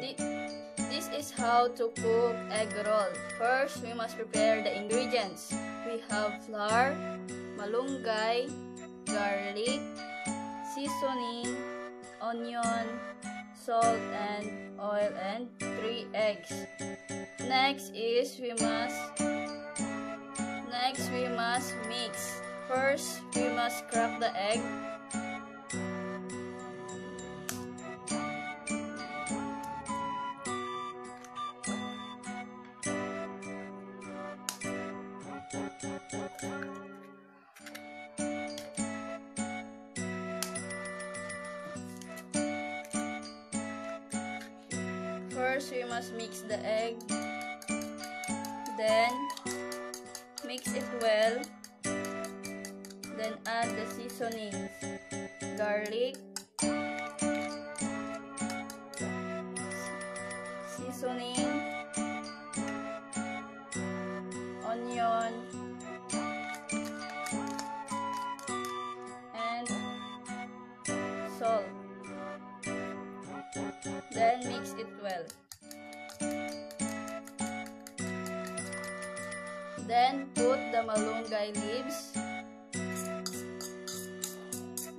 Thi- This is how to cook egg roll. First, we must prepare the ingredients. We have flour, malunggay, garlic, seasoning, onion, salt and oil and 3 eggs. Next is we must Next we must mix. First, we must crack the egg. First, we must mix the egg. Then, mix it well. Then, add the seasonings. Garlic. Seasoning. Then put the malunggay leaves.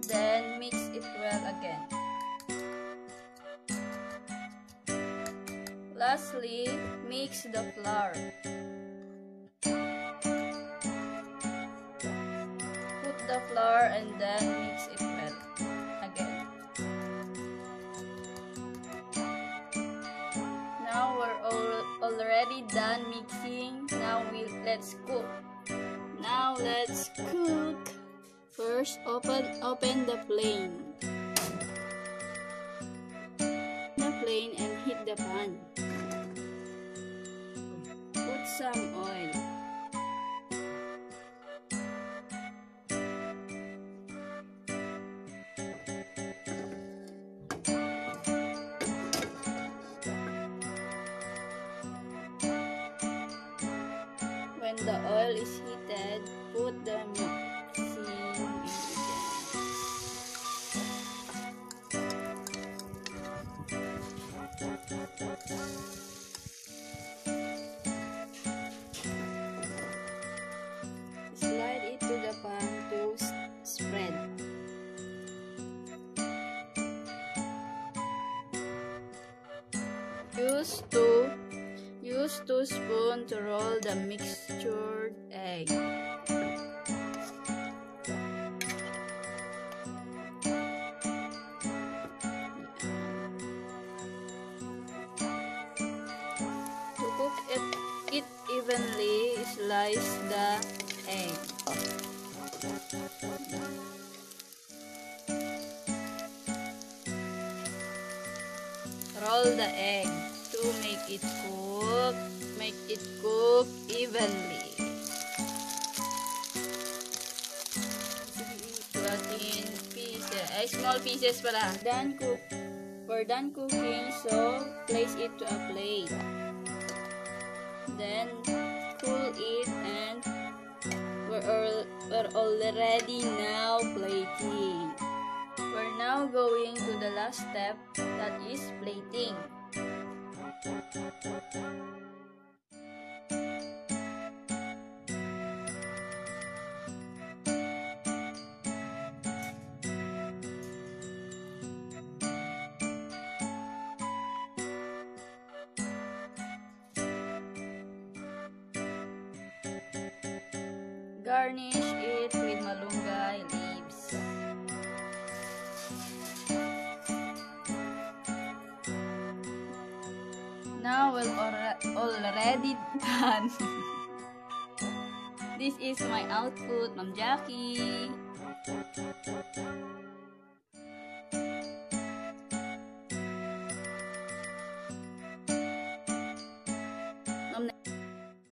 Then mix it well again. Lastly, mix the flour. Let's cook. Now let's cook. First, open open the flame. The flame and heat the pan. Put some oil. The oil is heated, put the to to spread. Use two Use two spoon to roll the mixtured egg. To cook it, it evenly, slice the egg. Roll the egg to make it cook. It cook evenly. Cut in pieces. Ay, small pieces pala. Done cook. We're done cooking, so place it to a plate. Then cool it and we're, al- we're already now plating. We're now going to the last step that is plating. Garnish it with malunggay leaves. Now we're alre- already done. this is my output, Ma'am Jackie.